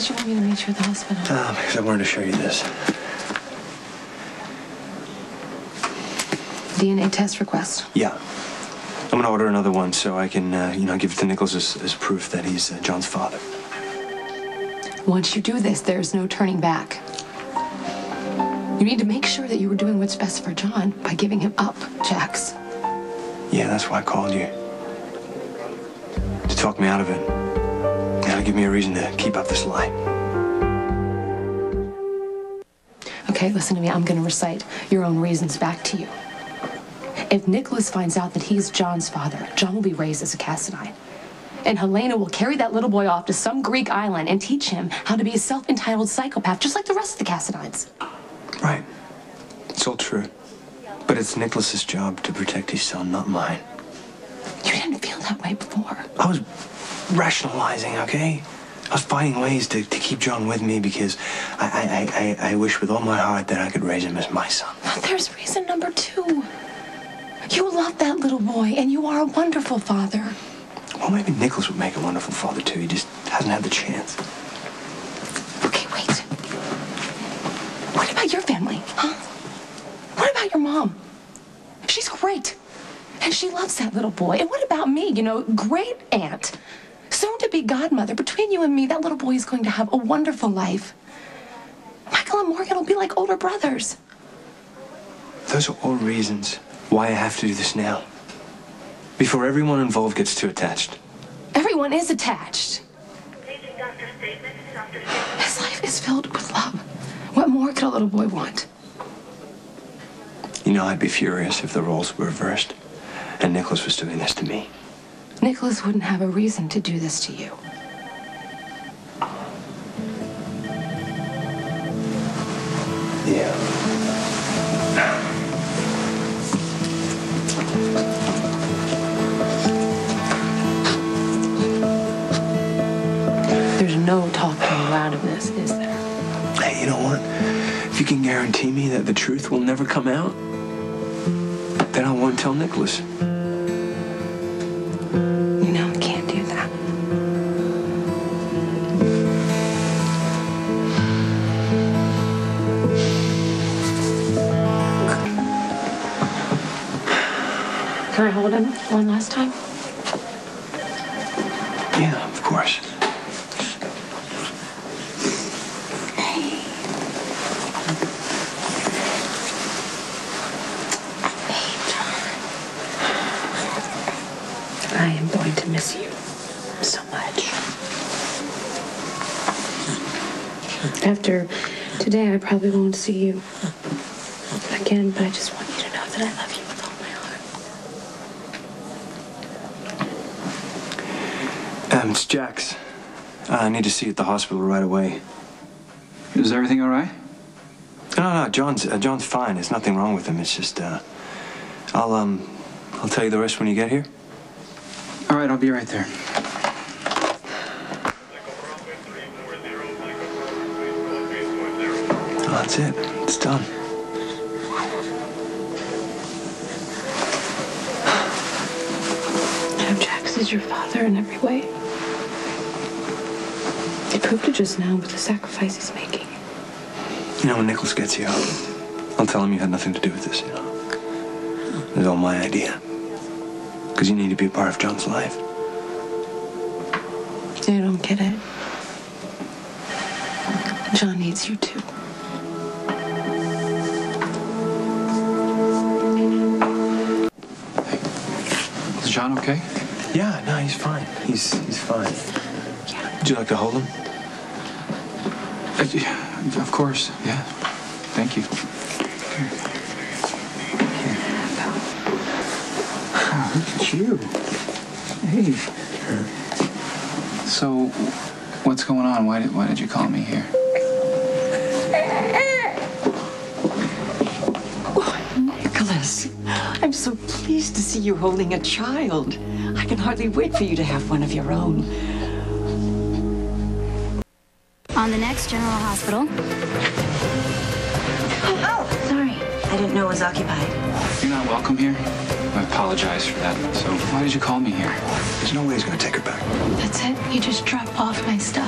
did you want me to meet you at the hospital? Um, because I wanted to show you this. DNA test request. Yeah. I'm gonna order another one so I can, uh, you know, give it to Nicholas as, as proof that he's uh, John's father. Once you do this, there's no turning back. You need to make sure that you were doing what's best for John by giving him up, Jax. Yeah, that's why I called you. To talk me out of it. To give me a reason to keep up this lie. Okay, listen to me. I'm going to recite your own reasons back to you. If Nicholas finds out that he's John's father, John will be raised as a Cassadine. And Helena will carry that little boy off to some Greek island and teach him how to be a self entitled psychopath, just like the rest of the Cassadines. Right. It's all true. But it's Nicholas's job to protect his son, not mine. You didn't feel that way before. I was rationalizing, okay? I was finding ways to, to keep John with me because I, I, I, I wish with all my heart that I could raise him as my son. But there's reason number two. You love that little boy, and you are a wonderful father. Well, maybe Nicholas would make a wonderful father too. He just hasn't had the chance. Okay, wait. What about your family, huh? What about your mom? She's great. And she loves that little boy. And what about me? You know, great aunt. Soon to be godmother. Between you and me, that little boy is going to have a wonderful life. Michael and Morgan will be like older brothers. Those are all reasons why I have to do this now. Before everyone involved gets too attached. Everyone is attached. His life is filled with love. What more could a little boy want? You know, I'd be furious if the roles were reversed and Nicholas was doing this to me. Nicholas wouldn't have a reason to do this to you. Yeah. There's no talking you out of this, is there? Hey, you know what? If you can guarantee me that the truth will never come out, then I won't tell Nicholas. Can I hold him one last time? Yeah, of course. I am going to miss you so much. After today, I probably won't see you again, but I just want you to know that I love you with all my heart. Um, it's Jax. I need to see you at the hospital right away. Is everything all right? No, no, John's uh, John's fine. There's nothing wrong with him. It's just, uh, I'll um, I'll tell you the rest when you get here. All right, I'll be right there. Oh, that's it. It's done. You know, Jax is your father in every way. He proved just now with the sacrifice he's making. You know, when Nicholas gets here, I'll, I'll tell him you had nothing to do with this. You know, it was all my idea. Because you need to be a part of John's life. You don't get it. John needs you too. Is John okay? Yeah, no, he's fine. He's he's fine. Would you like to hold him? Of course, yeah. Thank you. Oh, look at you. Hey. So, what's going on? Why did, why did you call me here? Oh, Nicholas, I'm so pleased to see you holding a child. I can hardly wait for you to have one of your own. On the next General Hospital. Oh, sorry. I didn't know it was occupied. You're not welcome here? I apologize for that. So, why did you call me here? There's no way he's gonna take her back. That's it. You just drop off my stuff.